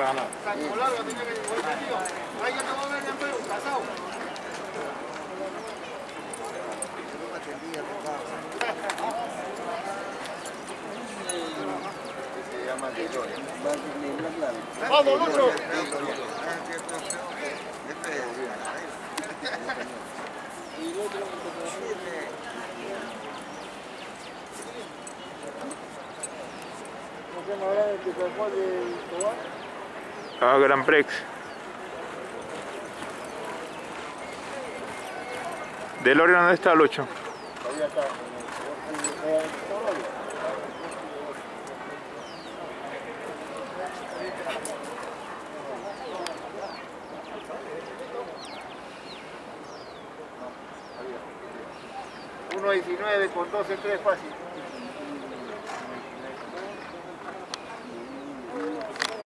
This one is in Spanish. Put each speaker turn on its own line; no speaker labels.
para ganar.
Tenía que llevar ya no a ver ya un casado. Vamos, Lucho.
Ah, Gran Prix. DeLorean, ¿dónde está el 8?
Uno diecinueve con 12 3 fácil.